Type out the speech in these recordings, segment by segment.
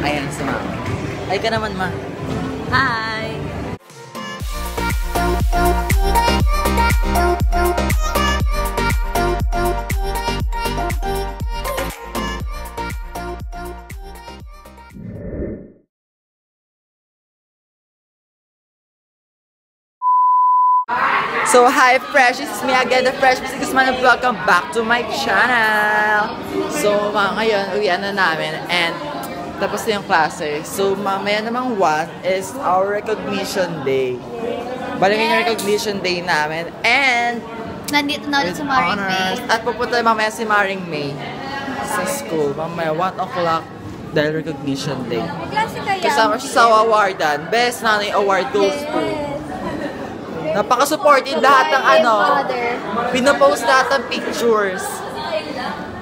Ayan si mama. Ay ka naman, ma. Hi! So, hi Fresh! It's me again, the Fresh Music Man, and welcome back to my channel! So, mga ngayon, uwian na namin and tapos na yung klase. So, mamaya namang one is our recognition day. Balik yung recognition day namin and Nandito na ulit sa Maring honors. May. At pupunta mamaya si Maring May sa school. Mamaya 1 o'clock dahil recognition day. Kasama siya sa awardan. Best Nanay Award goes to. Napaka-supportive lahat ng ano. Pinopost lahat ng pictures.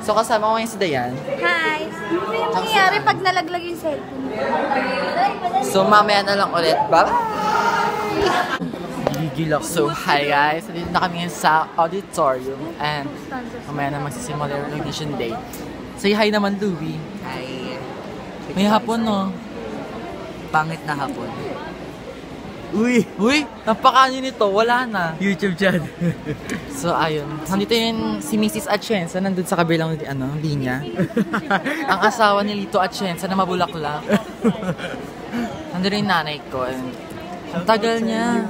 So kasama ko ngayon si Dayan. Hi! Ano yung mangyayari pag nalaglag yung cellphone? So mamaya na lang ulit. Bye! Gigil ako. So hi guys. Dito na kami sa auditorium. And mamaya na magsisimula yung recognition day. Say hi naman, Louie. Ay, May hapon, no? pangit na hapon. Uy! Uy! Napakaano nito? Wala na. YouTube channel. So, ayun. Nandito yun si Mrs. Atienza, nandun sa kabilang ano, linya. Ang asawa ni Lito Atienza na mabulaklak. Nandun yung nanay ko. and Ang tagal niya.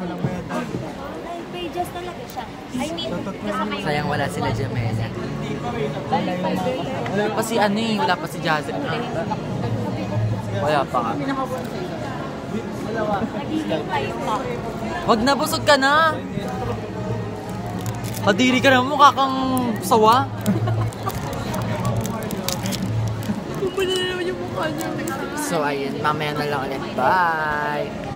Pages talaga siya. I mean. Sayang wala sila Jamela. Wala pa si ano eh, wala pa si Jazzy. Wala pa Wag na, busog ka na! Kadiri ka na, mukha kang sawa. So, ayun, mamaya na lang ulit. Bye!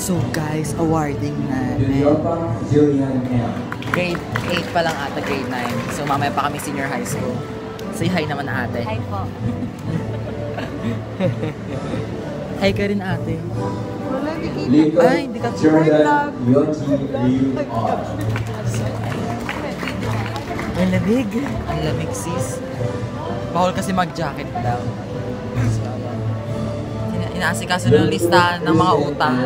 So guys, awarding na. Yuliopa Jillian M. Grade 8 pa lang ata, grade 9. So mamaya pa kami senior high school. Say hi naman ate. Hi po. Hi ka rin ate. Lico Ay, hindi ka- Jordan Yoti Liu R. Ang lamig. Ang lamig sis. Bawal kasi mag-jacket daw. So, ina- inaasikaso ng lista ng mga utang.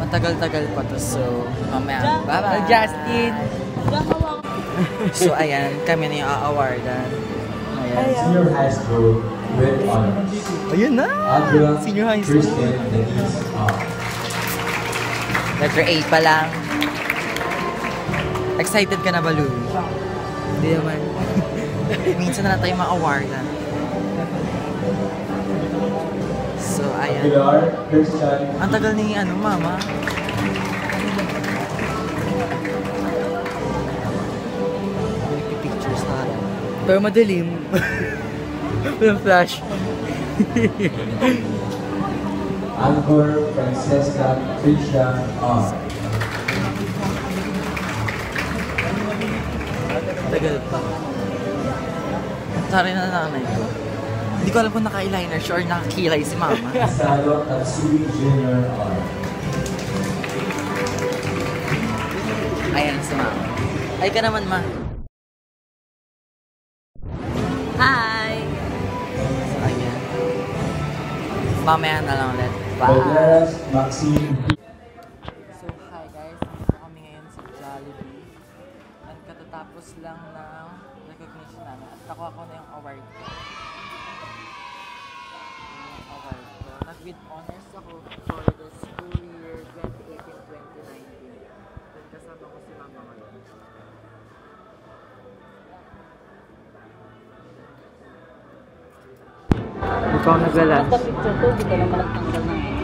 Matagal-tagal pa to. So, mamaya. Bye-bye. Justin! So, ayan. Kami na yung a-awardan. Ayan. Senior High School with honors. Ayun na! Senior high school. Kristen Denise R. Letter 8 pa lang. Excited ka na ba, Louie? Hindi naman. Minsan na lang tayo ma-awardan. So, ayan. Ang tagal ni ano, mama. Pictures tayo. Pero madilim. Walang flash. Angkor Francesca Tricia R. Tagal pa. Sorry na nanay ko. Hindi ko alam kung naka-eyeliner siya or nakakilay si mama. Salo Tatsui Jr. R. Ayan si mama. Ay ka naman, ma. Hi! So, ayan. Mamaya na lang ulit. Bye! Maxine nakuha ko na yung award ko. Yung award ko. Nag-with honors ako for the school year 2018-2019. Then kasama ko si mama ngayon. Ikaw naglalan. picture ko, hindi ka naman nagtanggal ng